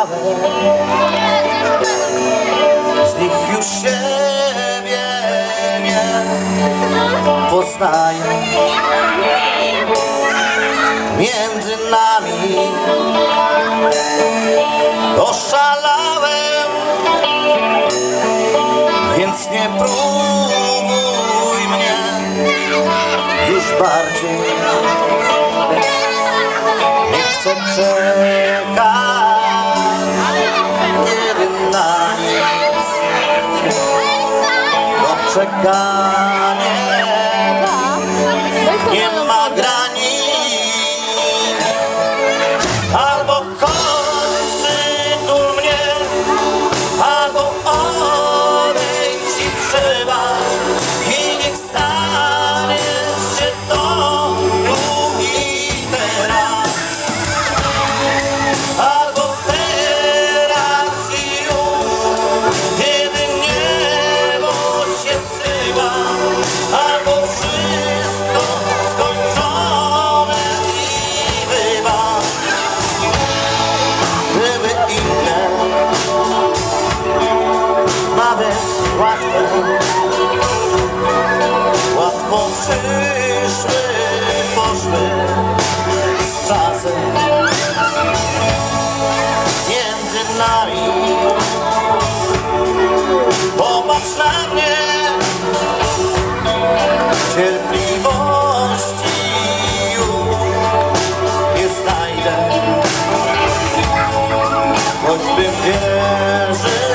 Z nich już siebie nie poznaję. Między nami oszalałem Więc nie próbuj mnie już bardziej. Nie chcę czekać Sakale, ima. Łatwe Łatwo przyszły, poszły z czasem. Między nami. Popatrz na mnie. Cierpliwości już nie znajdę. Choćbym wiedział